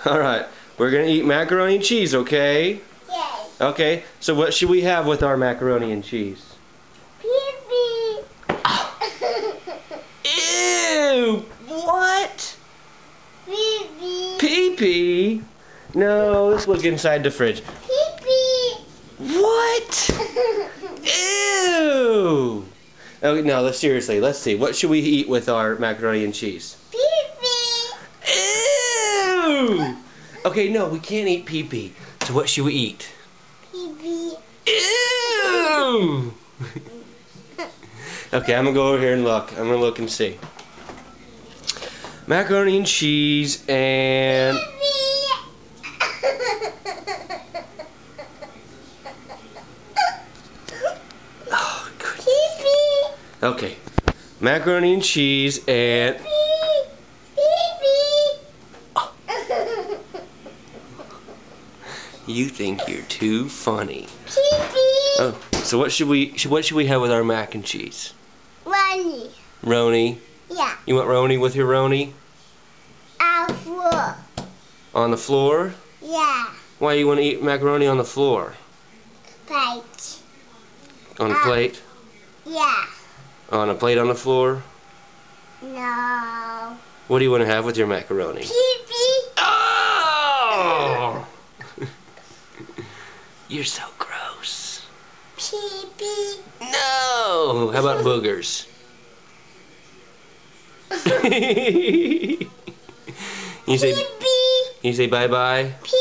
Alright, we're gonna eat macaroni and cheese, okay? Yay. Okay, so what should we have with our macaroni and cheese? Pee-pee. Ew! What? Pee-pee. Pee pee? No, let's look inside the fridge. Pee-pee. What? Ew! Okay, no, let's seriously, let's see. What should we eat with our macaroni and cheese? Pee-pee. Ew! Okay, no, we can't eat pee pee. So what should we eat? Pee-pee. Ew! okay, I'm gonna go over here and look. I'm gonna look and see. Macaroni and cheese and oh. Okay, macaroni and cheese and you think you're too funny. Oh, so what should we what should we have with our mac and cheese? Roni. Roni. Yeah. You want Roni with your Roni Apple. on the floor? Yeah. Why you want to eat macaroni on the floor? Plate. On a Ah. plate? Yeah. On a plate on the floor? No. What do you want to have with your macaroni? Pee-pee. Oh! You're so gross. Pee-pee. No! How about boogers? you say Pee-pee. you say bye bye. Pee